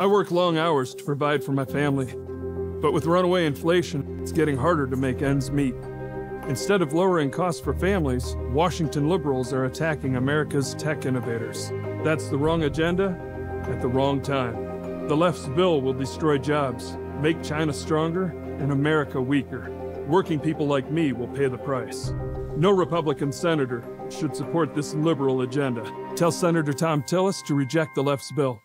I work long hours to provide for my family. But with runaway inflation, it's getting harder to make ends meet. Instead of lowering costs for families, Washington liberals are attacking America's tech innovators. That's the wrong agenda at the wrong time. The left's bill will destroy jobs, make China stronger, and America weaker. Working people like me will pay the price. No Republican senator should support this liberal agenda. Tell Senator Thom Tillis to reject the left's bill.